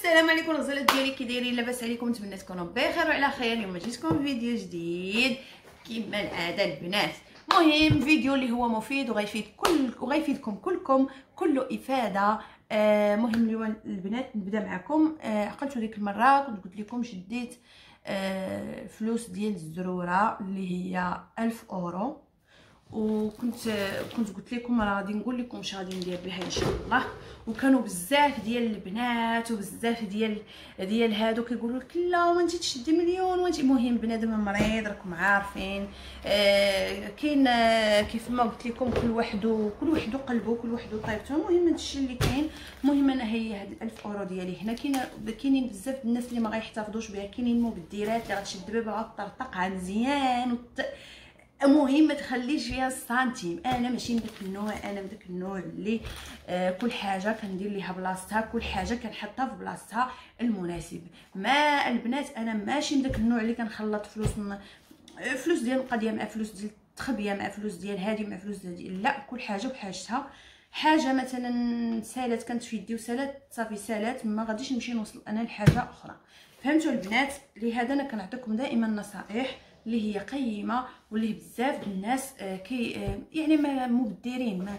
السلام عليكم الغزالات ديالي كي دايرين لاباس عليكم نتمنى تكونوا بخير وعلى خير. اليوم جيتكم فيديو جديد كما العادة البنات. مهم فيديو اللي هو مفيد وغيفيد كل وغيفيدكم كلكم كله إفادة. آه مهم اليوم البنات نبدأ معكم. آه عقلت ديك المرة كنت قلت لكم شديت آه فلوس ديال الزرورة اللي هي ألف أورو. وكنت كنت قلت لكم راه غادي نقول لكم اش غادي ندير بها إن شاء الله. وكانوا بزاف ديال البنات وبزاف ديال ديال هادو كيقولوا لك لا وانت تشدي مليون وانت مهم بنادم مريض راكم عارفين. آه كاين آه كيف ما قلت لكم كل واحد كل واحد قلبه كل واحد طيبته المهم هادشي اللي كاين. المهم أنا هي هاد 1000 أورو ديالي هنا. كاين كاينين بزاف الناس اللي ما غيحتفظوش بها. كاينين مبدرات اللي غتشد بها غطرطقها مزيان وت... المهم ما تخليش فيها السنتيم. أنا ماشي من داك النوع أنا من داك النوع اللي آه كل حاجة كندير ليها بلاصتها كل حاجة كنحطها في بلاصتها المناسب. ما البنات أنا ماشي من داك النوع اللي كنخلط فلوس من فلوس ديال القضية مع فلوس ديال التخبية مع فلوس ديال هادي مع فلوس ديال لا كل حاجة بحاجتها. حاجة مثلا سالات كانت في يدي وسالات صافي سالات ما غاديش نمشي نوصل أنا لحاجة أخرى. فهمتوا البنات؟ لهذا أنا كنعطيكم دائما نصائح. اللي هي قيمة واللي بزاف الناس آه كي آه يعني ما مبدرين ما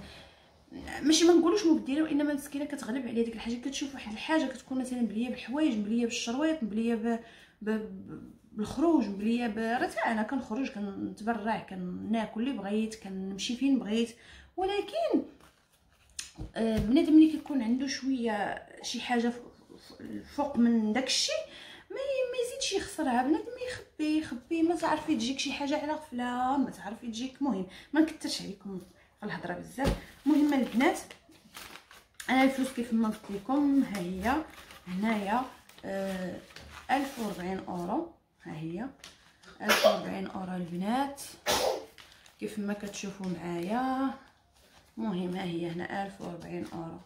ماشي ما نقولوش مبدرين وإنما مسكينة كتغلب عليها ديك الحاجة كتشوف واحد الحاجة كتكون مثلا مليه بالحوايج مليه بالشرويط مليه ب... ب... بالخروج مليه ب... أنا كنخرج كنتبرع كناكل اللي بغيت كنمشي فين بغيت ولكن آه بنادم ملي كيكون عنده شوية شي حاجة فوق من داكشي ما يزيدش يخسرها. بنادم يخبي يخبي. ما تعرفي تجيك شي حاجة على غفلة ما تعرفي تجيك مهم. ما نكثرش عليكم. الهضره بزاف. المهم البنات أنا الفلوس كيف ما قلت لكم؟ ها هي. هنايا آه 1040 أورو. ها هي. 1040 أورو البنات. كيف ما كتشوفوا معايا. المهم ها هي. هنا 1040 أورو.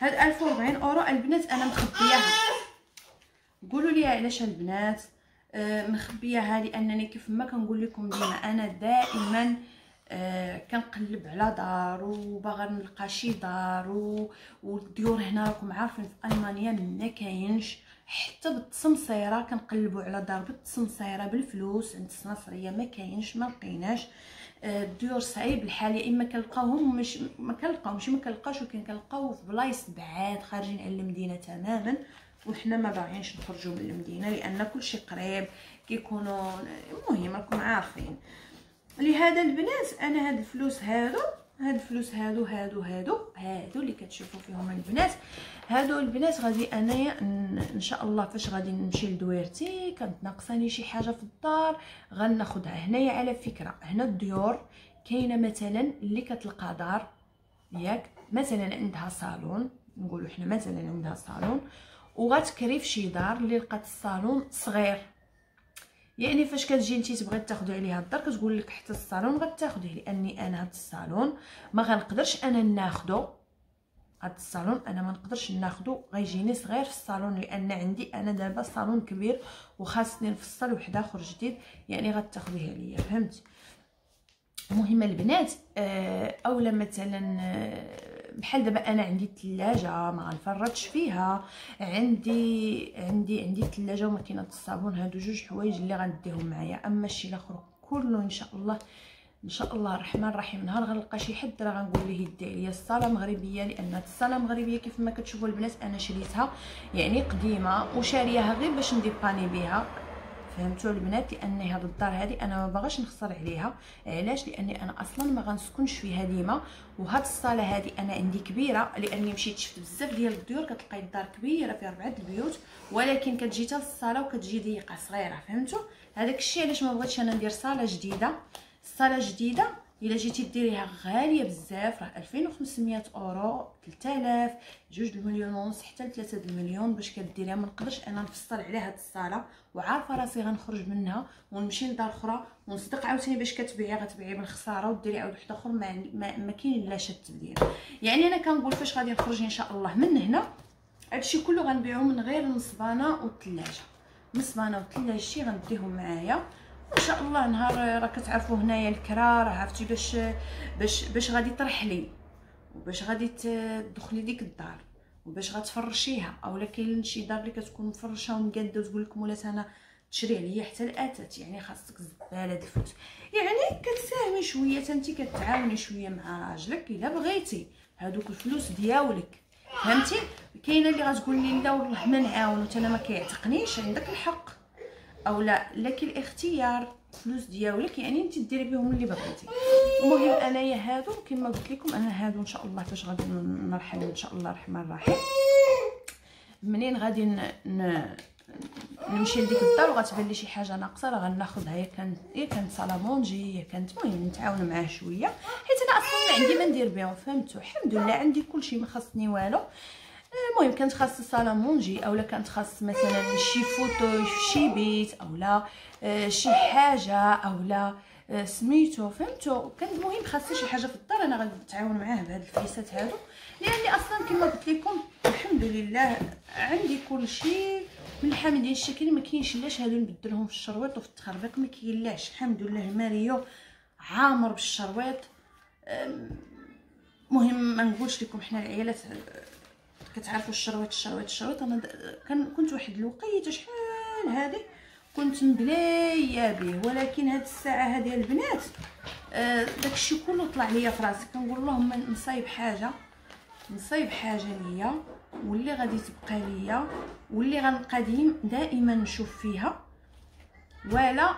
هاد 1040 أورو البنات أنا مخبياها. قولوا لي علاش البنات آه مخبياها لأنني كيف ما كنقول لكم ديما أنا دائما آه كنقلب على دار وباغا نلقى شي دار والديور هنا راكم عارفين في ألمانيا ما كاينش. حتى بالتصمصيره كنقلبوا على دار بالتصمصيره بالفلوس عند السماسرية ما كاينش ما لقيناش. الديور صعيب الحال يا إما كنلقاوهم مش ما كنلقاوهمش ما كنلقاوش ولكن كنلقاو في بلايص بعاد خارجين على المدينة تماما. وحنا ما باغيينش نخرجوا من المدينة لأن كلشي قريب كيكونوا المهم راكم عارفين. لهذا البنات أنا هاد الفلوس هادو هاد الفلوس هادو هادو هادو هادو اللي كتشوفوا فيهم البنات. هادو البنات غادي أنايا إن شاء الله فاش غادي نمشي لدويرتي كانت ناقصاني شي حاجة في الدار غناخدها هنايا على فكرة. هنا الديور كاينة مثلا اللي كتلقى دار ياك مثلا عندها صالون نقولوا حنا مثلا عندها صالون. وغتكري في شي دار اللي لقات الصالون صغير. يعني فاش كتجي انت تبغي تاخذي عليها الدار كتقول لك حتى الصالون غتاخذيه لأني أنا هاد الصالون ما غنقدرش أنا ناخذو هاد الصالون أنا ما نقدرش ناخذو غيجيني صغير في الصالون لأن عندي أنا دابا صالون كبير وخاصني نفصل واحد آخر جديد يعني غتاخذيه ليا فهمتي؟ المهم البنات آه أولا مثلا آه بحال دابا أنا عندي الثلاجه ما غنفرطش فيها. عندي عندي عندي الثلاجه وماكينة الصابون. هادو جوج حوايج اللي غنديهم معايا. أما الشيء الأخر كله إن شاء الله إن شاء الله الرحمن الرحيم. نهار غنلقى شي حد راه غنقول ليه يدي عليا الصالة مغربية لأن الصالة مغربية كيف ما كتشوفوا البنات أنا شريتها يعني قديمة وشارياها غير باش نديباني بها فهمتوا البنات؟ لاني هاد الدار هذه أنا ما باغاش نخسر عليها. علاش؟ لأني أنا أصلا ما غنسكنش فيها ديما. وهاد الصالة هذه أنا عندي كبيرة لأني مشيت شفت بزاف ديال الديور كتلقاي الدار كبيرة فيها أربعة البيوت. ولكن كتجي حتى الصاله وكتجي ضيقه صغيرة فهمتوا؟ هذاك الشيء علاش ما بغيتش أنا ندير صالة جديدة. الصاله جديدة إلا جيتي ديريها غالية بزاف راه 2500 أورو 3000 جوج المليون ونص حتى 3 المليون باش كديريها. ما نقدرش أنا نفصل على هاد الصالة وعارفة راسي غنخرج منها ونمشي لدار أخرى ونصدق عاوتاني باش كتبيعي غتبيعي بالخساره وديري عاود واحد اخر ما, ما, كاين لا شي التبديل يعني أنا كنقول فاش غادي نخرج إن شاء الله من هنا هادشي كله غنبيعو من غير المصبانه والثلاجه المصبانه والثلاجه شي غنديهم معايا. ان شاء الله نهار راه كتعرفوا هنايا الكرا راه عرفتي باش باش باش غادي ترحلي وباش غادي تدخلي ديك الدار وباش غتفرشيها أولا كاين شي دار اللي كتكون مفرشة ومقادة وتقول لكم ولات أنا تشري عليا حتى الأتات يعني خاصك زبالة د الفلوس. يعني كتساهمي شوية انت كتعاوني شوية مع راجلك إلا بغيتي. هادوك الفلوس دياولك فهمتي؟ كاينة اللي غتقول لي لا والله ما نعاون أنا ما كيعتقنيش عندك الحق. أو لا لك الاختيار فلوس ديالك يعني أنت ديري بهم اللي بغيتي. المهم أنايا هادو كما قلت لكم أنا هادو إن شاء الله فاش غادي نرحل إن شاء الله الرحمن الرحيم. منين غادي ن... نمشي لديك الدار وغتبان لي شي حاجة ناقصة راه غناخذها إلا كانت إلا كانت salle à manger إلا كانت المهم نتعاون معاه شوية. حيت أنا أصلا ما عندي ما ندير بهم فهمتوا؟ الحمد لله عندي كلشي ما خاصني والو. المهم كانت خاص salle à manger اولا كانت خاص مثلا شي fauteuil في شي بيت اولا آه، شي حاجة اولا آه، سميتو فهمتوا كان المهم خاصني شي حاجة في الدار أنا غادي نتعاون معاه بهاد الفليسات هادو. لأني أصلا كما قلت لكم الحمد لله عندي كل شيء من الحامدين الشاكرين ما كاينش لاش هادو نبدلهم في الشرويط وفي التخربيق ما كاينلاش الحمد لله الماريو عامر بالشرويط. مهم ما نقولش لكم حنا العيالات كتعرفوا الشرويط الشرويط الشرويط. أنا كنت واحد الوقيته شحال هذه كنت مبلايه به. ولكن هاد الساعة هذه البنات آه داكشي كله طلع ليا في راسي. كنقول اللهم نصايب حاجة نصايب حاجة ليا واللي غادي تبقى ليا واللي غنبقى دائما نشوف فيها. ولا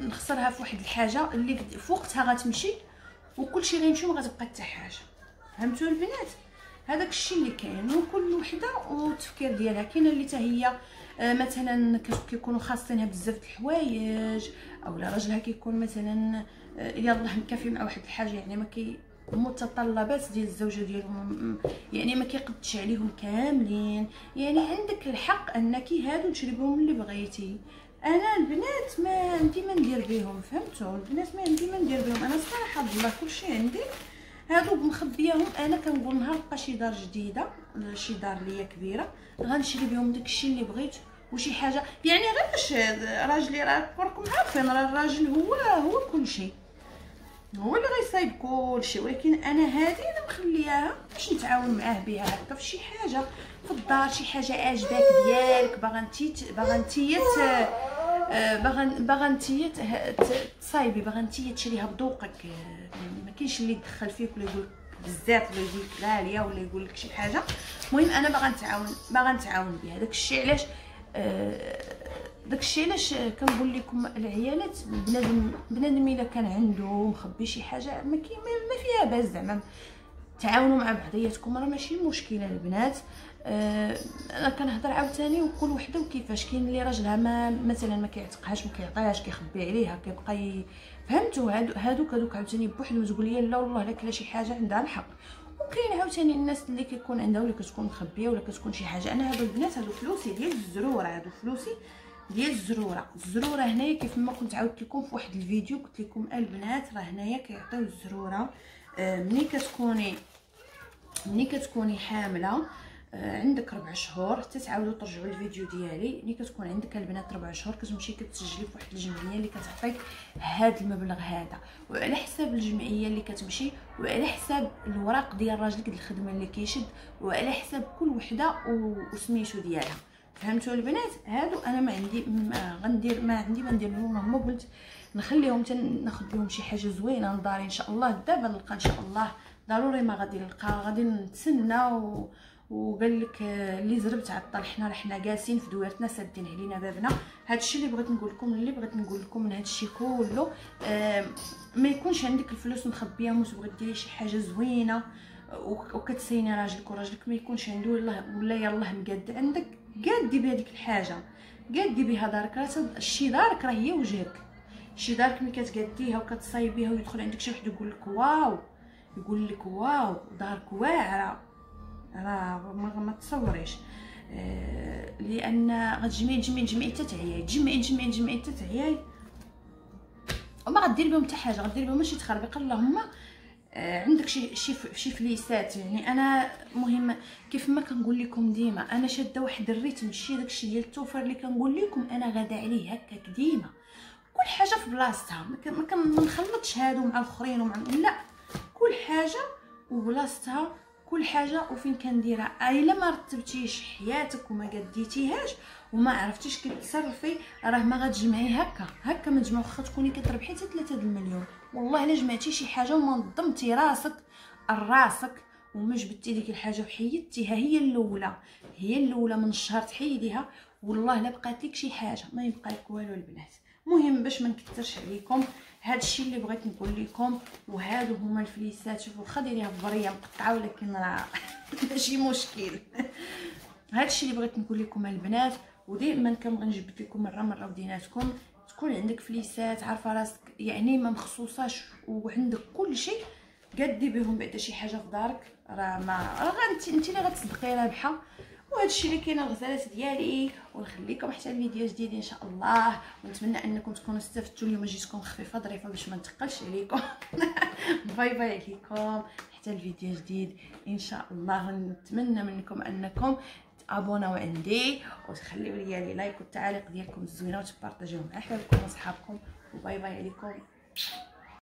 نخسرها في واحد الحاجة اللي في وقتها غتمشي وكلشي غيمشي وما غتبقى حتى حاجة. فهمتوا البنات؟ هذاك الشيء اللي كاين وكل وحده والتفكير ديالها. كاينة اللي حتى هي آه، مثلا كيكونوا خاصينها بزاف د الحوايج اولا راجلها كيكون مثلا آه، يلاه مكافي مع واحد الحاجة يعني ما كي المتطلبات ديال الزوجة ديالهم يعني ما كيقدش عليهم كاملين. يعني عندك الحق أنك هادو تشري بهم اللي بغيتي. أنا البنات ما عندي ما ندير بهم فهمتوا؟ البنات ما عندي ما ندير بهم. أنا صراحة بالله كلشي عندي. هادو مخبياهم أنا كنقول نهار بقى شي دار جديدة شي دار ليا كبيرة. غنشري بهم داكشي اللي بغيت وشي حاجة يعني غير باش راجلي راه راكم عارفين راه الراجل هو هو كلشي. هو اللي غيصايب كلشي. ولكن أنا هذه أنا مخلياها باش نتعاون معاه بها هكا في شي حاجة. في الدار شي حاجة عاجباك ديالك باغا انتي باغا انتي باغا باغا انتي تصايبي باغا انتي تشريها بذوقك ما كاينش اللي يدخل فيك ولا يقول بزاف ولا يقول لك غاليه ولا يقول لك شي حاجة. المهم أنا باغا نتعاون باغا نتعاون بها داك الشيء علاش آه داكشي علاش كنقول لكم العيالات بنادم بنادم إلا كان عنده مخبي شي حاجة ما ما فيها باس زعما تعاونوا مع بعضياتكم. راه ماشي مشكلة البنات. آه أنا كنهضر عاوتاني وكل وحدة وكيفاش كاين اللي راجلها ما مثلا ما كيعتقهاش ما كيعطيهاش كيخبي عليها كيبقى. فهمتوا؟ هادوك هادوك عاوتاني بوحدهم تقول لي لا والله لا كلا شي حاجة عندها الحق. وكاين عاوتاني الناس اللي كيكون عندها ولا كتكون مخبية ولا كتكون شي حاجة. أنا هادو البنات هادو فلوسي ديال الزرورة هادو فلوسي ديال الزرورة. الزرورة هنايا كيف ما كنت عاودت لكم في واحد الفيديو قلت لكم البنات راه هنايا كيعطيو الزرورة. ملي كتكوني ملي كتكوني حاملة آه، عندك ربع شهور حتى تعاودوا ترجعوا الفيديو ديالي. ملي كتكون عندك البنات ربع شهور كتمشي كتسجلي في واحد الجمعية اللي كتعطيك هذا المبلغ هذا. وعلى حساب الجمعية اللي كتمشي وعلى حساب الوراق ديال راجلك ديال الخدمة اللي كيشد وعلى حساب كل وحدة وسميتو ديالها. فهمتوا البنات؟ هادو أنا ما عندي ما غندير ما عندي ما ندير لهم هما قلت نخليهم ناخذ لهم شي حاجة زوينة لداري إن شاء الله. دابا نلقى إن شاء الله. ضروري ما غادي نلقى. غادي نتسنى و... وقال لك اللي زربت عطل حنا حنا جالسين في دويرتنا سادين علينا بابنا. هادشي اللي بغيت نقول لكم اللي بغيت نقول لكم من هادشي كله آه ما يكونش عندك الفلوس مخبية وتبغي ديري شي حاجة زوينة وكتسيني راجلك وراجلك. ما يكونش عنده ولا ولا يلاه مقاد. عندك قادي بهذيك الحاجة. قادي بها دارك. راه شي دارك راه هي وجهك. شي دارك ملي كتقاديها وكتصايبيها ويدخل عندك شي واحد يقول لك واو يقول لك واو دارك واعرة. راه ما, تصوريش. آه لأن غتجمعي تجمعي تجمعي حتى تعياي تجمعي تجمعي تجمعي حتى تعياي وما غدير بهم حتى حاجة غدير بهم ماشي تخربيق. اللهم آه، عندك شي شي شي فليسات. يعني أنا مهم كيف ما كنقول لكم ديما أنا شادة واحد الريتم ماشي داكشي ديال التوفر اللي كنقول لكم أنا غادا عليه هكاك ديما. كل حاجة في بلاصتها. ما كنخلطش هادو مع الآخرين ومع لا. كل حاجة وبلاصتها كل حاجة وفين كنديرها. إلا ما رتبتيش حياتك وما قديتيهاش وما عرفتيش كتصرفي راه ما غتجمعي هكا. هكا ما تجمع واخا تكوني كتربحي حتى 3 المليون. والله إلا جمعتي شي حاجة وما نظمتي راسك راسك وما جبتي ديك الحاجة وحيدتيها. هي الأولى. هي الأولى من الشهر تحيديها. والله لا بقات لك شي حاجة. ما يبقى لك والو البنات. المهم باش ما نكثرش عليكم. هذا الشيء اللي بغيت نقول لكم وهادو هما الفليسات. شوفوا واخا دايريها ببريه مقطعة ولكن راه ماشي مشكل. هذا الشيء اللي بغيت نقول لكم البنات ودائما نجبد لكم مرة مرة وديناتكم. تكون عندك فليسات عارفة راسك يعني ما مخصوصاش وعندك كل شيء قدي بهم بعدا شي حاجة في دارك. راه ما راه انت انت اللي غتصدقي رابحة. وهذا الشيء اللي كاين الغزالات ديالي ونخليكم حتى الفيديو جديد إن شاء الله. ونتمنى أنكم تكونوا استفدتوا اليوم جيتكم خفيفة ظريفة باش ما نثقلش عليكم. bye bye عليكم. حتى الفيديو جديد إن شاء الله. نتمنى منكم أنكم تابوناو عندي وتخليو لي لي like والتعاليق ديالكم الزوينة وتبارطاجيو مع احبابكم وصحابكم و bye bye عليكم.